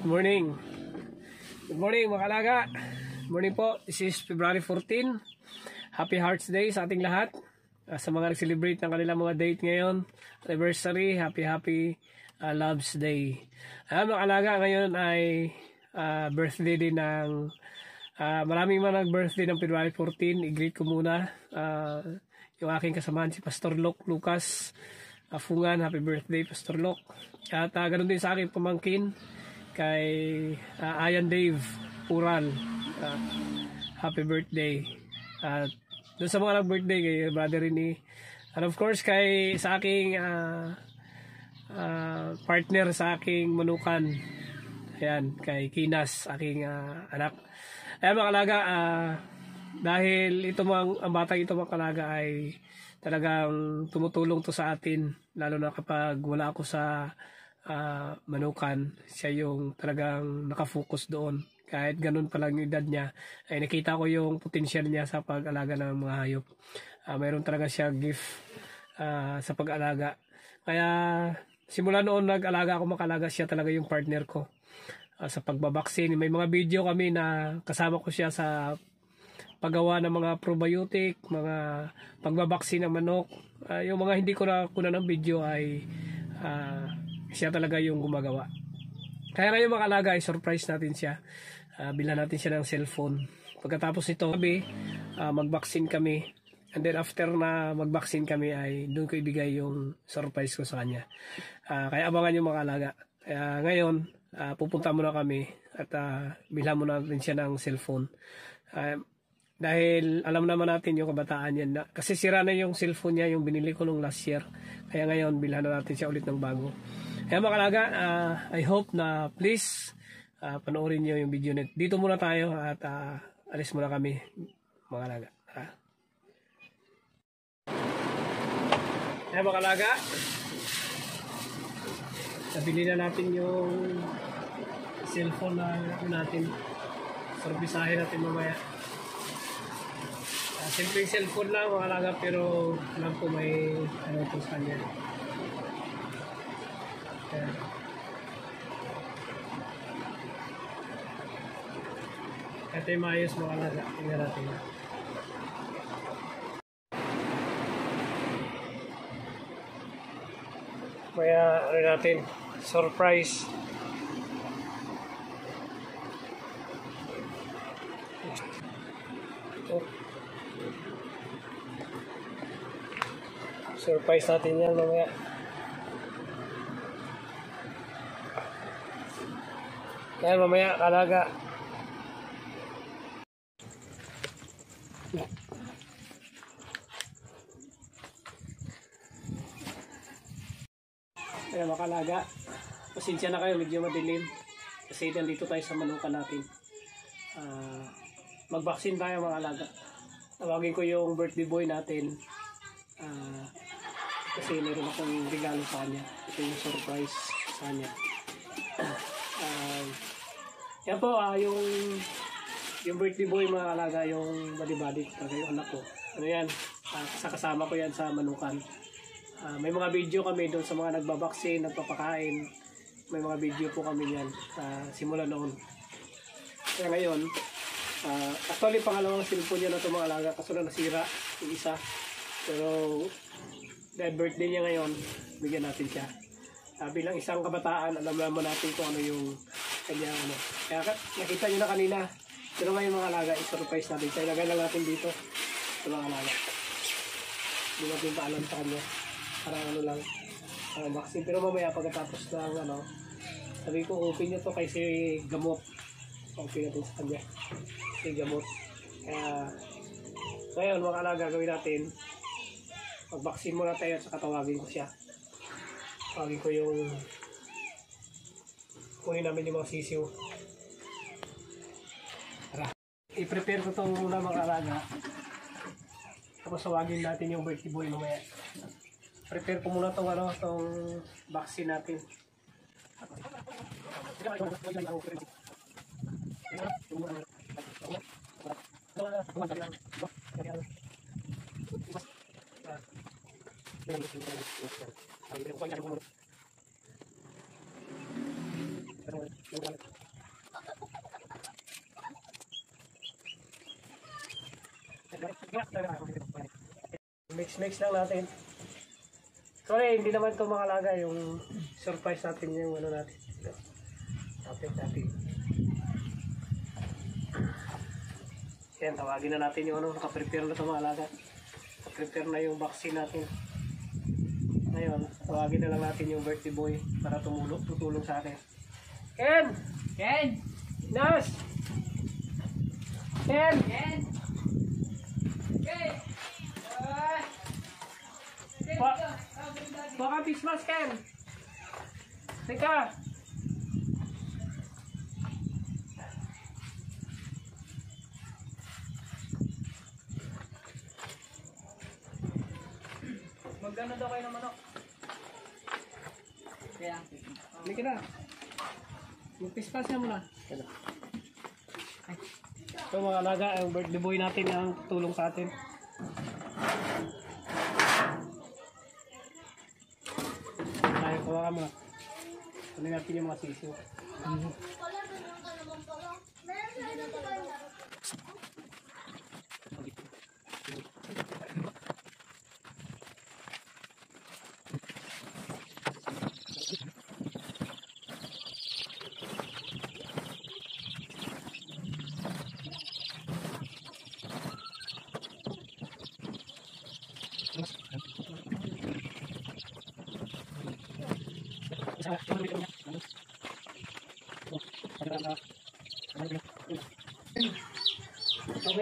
Good morning. Good morning mga kalaga. Good morning po. This is February 14. Happy Hearts Day sa ating lahat. Uh, sa mga nag-celebrate ng kanilang mga date ngayon. Anniversary. Happy Happy uh, Loves Day. Ayan mga kalaga, ngayon ay uh, birthday din ng uh, maraming mga nag-birthday ng February 14. I-greet ko muna uh, yung aking kasamahan si Pastor Lok Lucas. Afungan, happy birthday Pastor Lok. At uh, ganun din sa aking pamangkin kay uh, Ayan Dave Ural. Uh, happy birthday. At uh, doon sa mga nag-birthday kay brother ni and of course kay sa aking uh, uh, partner sa aking manukan. Ayan, kay Kinas, aking uh, anak. Ayan mga kalaga, uh, dahil ito mga, ang batang ito mga kalaga ay talagang tumutulong to sa atin lalo na kapag wala ako sa uh, manukan, siya yung talagang nakafocus doon. Kahit ganun pa lang yung edad niya, ay nakita ko yung potential niya sa pag-alaga ng mga hayop. Uh, mayroon talaga siya gift uh, sa pag-alaga. Kaya simula noon nag-alaga ako makalaga siya talaga yung partner ko uh, sa pagbabaksin. May mga video kami na kasama ko siya sa paggawa ng mga probiotic, mga pagbabaksin ng manok. Uh, yung mga hindi ko na kuna ng video ay uh, siya talaga yung gumagawa. Kaya ngayon mga alaga surprise natin siya. Uh, bilhan natin siya ng cellphone. Pagkatapos nito, sabi, uh, mag-vaccine kami. And then after na mag-vaccine kami ay doon ko ibigay yung surprise ko sa kanya. Uh, kaya abangan yung mga alaga. Kaya ngayon, uh, pupunta muna kami at uh, bilhan muna natin siya ng cellphone. Uh, dahil alam naman natin yung kabataan yan. Na, kasi sira na yung cellphone niya, yung binili ko nung last year. Kaya ngayon, bilhan na natin siya ulit ng bago. Kaya mga kalaga, uh, I hope na please uh, panoorin niyo yung video net. Dito muna tayo at uh, alis muna kami mga kalaga. Ha? Kaya mga kalaga, nabili na natin yung cellphone na natin. Sorbisahin natin mamaya. Uh, simpleng cellphone lang mga kalaga pero alam ko may ano ito sa kanya. Ayan. Ito yung maayos mga. Tingnan natin. Kaya ano natin, surprise. Oh. Surprise natin yan mamaya. Yan mamaya kalaga. Ayan mga kalaga. Pasensya na kayo, medyo madilim. Kasi nandito tayo sa manukan natin. Uh, Mag-vaccine tayo mga kalaga. Tawagin ko yung birthday boy natin. Uh, kasi meron akong regalo sa kanya. Ito yung surprise sa kanya. Yan po, uh, yung yung birthday boy mga kalaga, yung bali-bali talaga yung anak ko. Ano yan? Uh, kasama ko yan sa manukan. Uh, may mga video kami doon sa mga nagbabaksin, nagpapakain. May mga video po kami yan uh, simula noon. Kaya ngayon, uh, actually pangalawang cellphone niya na ito mga alaga kaso na nasira yung isa. Pero dahil birthday niya ngayon, bigyan natin siya. Uh, bilang isang kabataan, alam naman natin kung ano yung kanya ano. Kaya nakita niyo na kanina. Pero ngayon mga alaga, i-surprise natin. Kaya lagay lang natin dito sa mga alaga. Hindi natin paalam sa kanya parang ano lang uh, vaccine pero mamaya pagkatapos ng ano sabi ko open nyo to kasi gamot open natin sa kanya kasi gamot kaya ngayon mga alaga gawin natin mag vaccine muna tayo at saka tawagin ko siya tawagin ko yung kunin namin yung mga sisiw. I-prepare ko itong muna mga alaga. Tapos tawagin natin yung birthday boy mamaya. Prepare ko muna tong ano, tong vaccine natin. Mix mix lang natin. Sorry, hindi naman ito makalaga yung surprise natin yung ano natin. Topic natin. Yan, tawagin na natin yung ano, nakaprepare na ito mga alaga. Nakaprepare na yung vaccine natin. Ngayon, tawagin na lang natin yung birthday boy para tumulong, tutulong sa atin. Ken! Ken! Nas! Ken! Ken! Ken! Ah! Pa baka Christmas, Ken! Teka! Magkano daw kayo ng manok? Kaya, Halika na. Mag-pispas na muna. Ito mga alaga, ang birthday boy natin ang tulong sa atin. Tayo, kawa ka muna. Kunin natin yung mga sisiyo. Okay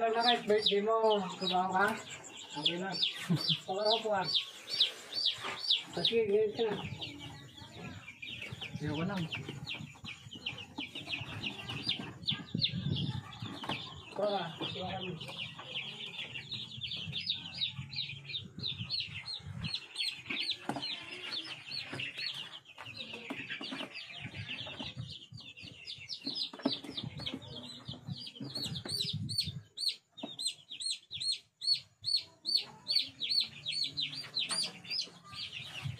lang na kahit birthday mo, tumawa ka. Okay lang. Pagkakaw po ka. Kasi, ganyan ka na. ayoko lang. Kuha ka. Kuha ka.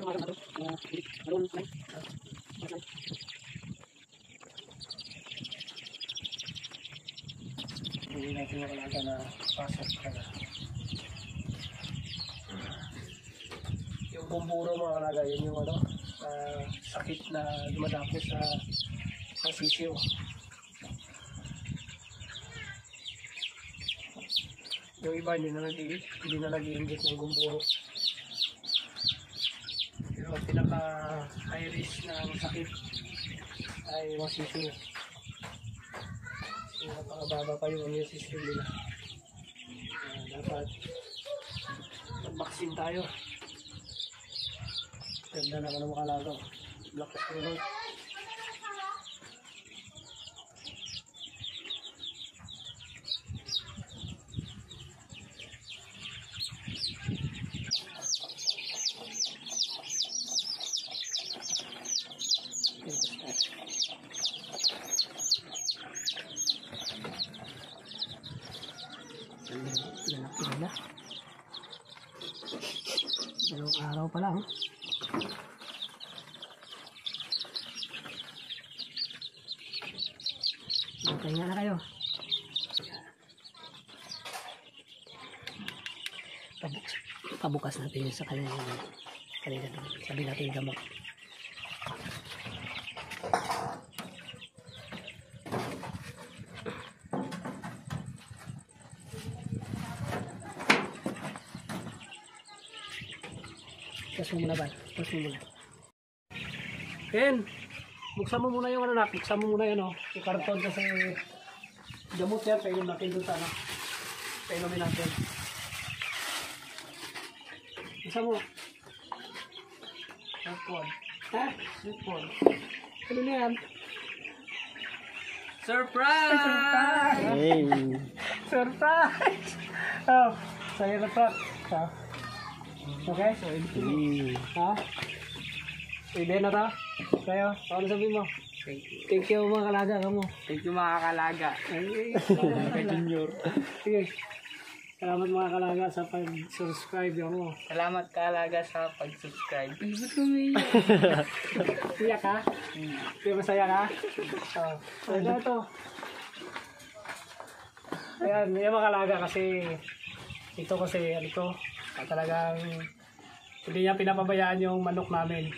Hindi natin yung alaga na pasok na. Yung bumburo mga alaga, yun yung ano, ah, sakit na dumadapos sa sa sisiyo. Yung iba na nag hindi na nag-iingit ng gumburo. Pinaka high risk ng sakit ay sisiyo. Yung napakababa pa yung immune system nila. Ah, dapat mag-vaccine tayo. Ganda naman ang makalaga. Black Astronaut. Pa. Magpahinga na kayo. Pabukas, pabukas natin yun sa kanila. Kanila sabi natin gamot. Tapos mo muna ba? Tapos mo muna. Ken, buksan mo muna yung ano na, buksan mo muna yun oh. Yung karton kasi gamot yan, painom natin dun sa ano. Painumin natin. Buksan mo. Airpod. Ha? Airpod. Ano na yan? Surprise! Hey. Surprise! Oh, sa'yo na to. Ha? Okay? So, Mm. Ha? Pwede na to? Sa'yo? Ano sabihin mo? Thank you mga kalaga ka mo. Thank you mga kalaga. Ay, junior. Sige. Salamat mga kalaga sa pag-subscribe yung mo. Salamat kalaga sa pag-subscribe. Iyak ka? Hindi masaya ka? Oo. So, ito ito. Ayan, yung mga kalaga kasi ito kasi ano to, ah, talagang hindi niya pinapabayaan yung manok namin.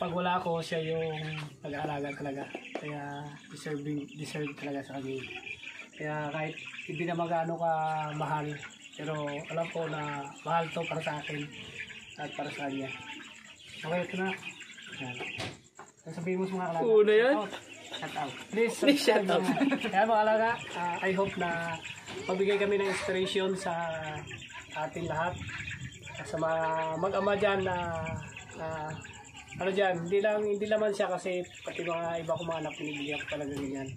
Pag wala ako, siya yung nag-aalaga talaga. Kaya deserving, deserve talaga sa kanya. Kaya kahit hindi na magano ka mahal, pero alam ko na mahal to para sa akin at para sa kanya. Okay, ito na. Yan. Ang sabihin mo sa mga kalaga. Una yan? Shout out. Please, subscribe mo. Kaya mga kalaga, ah, I hope na magbigay kami ng inspiration sa ating lahat. Sa mga mag-ama dyan na, na ano dyan, hindi lang hindi naman siya kasi pati mga iba kong mga anak pinibigyan talaga ganyan.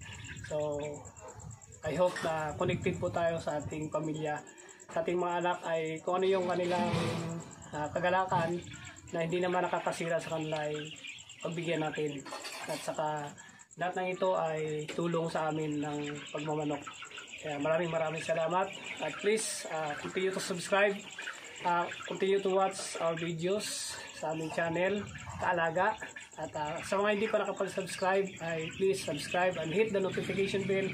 So, I hope na connected po tayo sa ating pamilya. Sa ating mga anak ay kung ano yung kanilang ah, kagalakan na hindi naman nakakasira sa kanila ay pagbigyan natin. At saka lahat ng ito ay tulong sa amin ng pagmamanok. Kaya maraming maraming salamat. At please, ah, continue to subscribe. ah, continue to watch our videos sa aming channel, Kaalaga. At ah, sa mga hindi pa nakapag-subscribe, ay please subscribe and hit the notification bell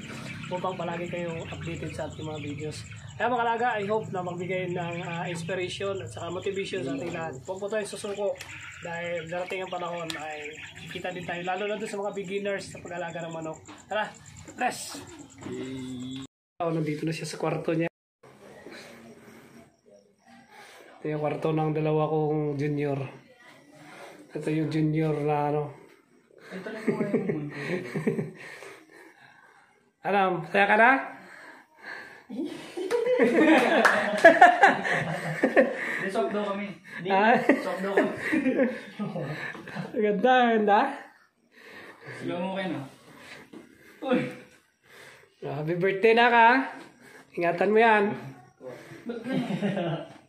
upang palagi kayong updated sa ating mga videos. Kaya mga kalaga, I hope na magbigay ng ah, inspiration at saka motivation sa ating lahat. Huwag po tayong susuko dahil darating ang panahon ay kita din tayo, lalo na sa mga beginners sa pag-alaga ng manok. Tara, press! Oh, nandito na siya sa kwarto niya. Ito yung kwarto ng dalawa kong junior. Ito yung junior na ano. Ito na po yung mundo. Alam, saya ka na? Disok daw kami. Ah, Disok daw kami. ganda, ganda. Slow mo kayo na. Uy! Happy birthday na ka. Ingatan mo yan.